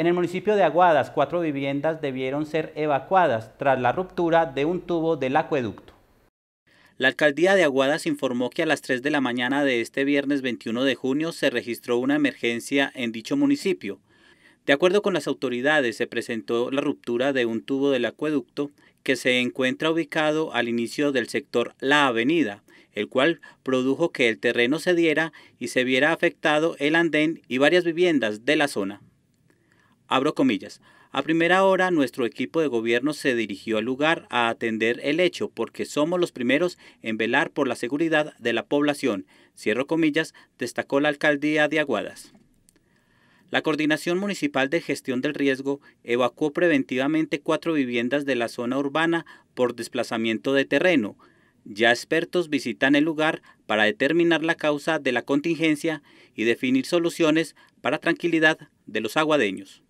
En el municipio de Aguadas, cuatro viviendas debieron ser evacuadas tras la ruptura de un tubo del acueducto. La alcaldía de Aguadas informó que a las 3 de la mañana de este viernes 21 de junio se registró una emergencia en dicho municipio. De acuerdo con las autoridades, se presentó la ruptura de un tubo del acueducto que se encuentra ubicado al inicio del sector La Avenida, el cual produjo que el terreno cediera y se viera afectado el andén y varias viviendas de la zona. Abro comillas. A primera hora nuestro equipo de gobierno se dirigió al lugar a atender el hecho porque somos los primeros en velar por la seguridad de la población. Cierro comillas, destacó la alcaldía de Aguadas. La Coordinación Municipal de Gestión del Riesgo evacuó preventivamente cuatro viviendas de la zona urbana por desplazamiento de terreno. Ya expertos visitan el lugar para determinar la causa de la contingencia y definir soluciones para tranquilidad de los aguadeños.